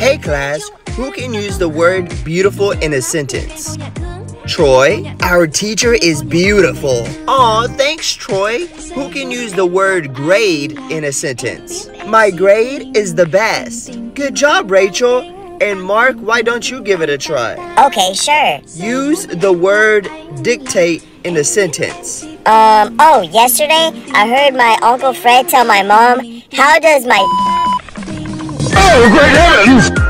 Hey class, who can use the word beautiful in a sentence? Troy, our teacher is beautiful. Aw, thanks Troy. Who can use the word grade in a sentence? My grade is the best. Good job, Rachel. And Mark, why don't you give it a try? Okay, sure. Use the word dictate in a sentence. Um, oh, yesterday I heard my Uncle Fred tell my mom, How does my Oh, great heavens!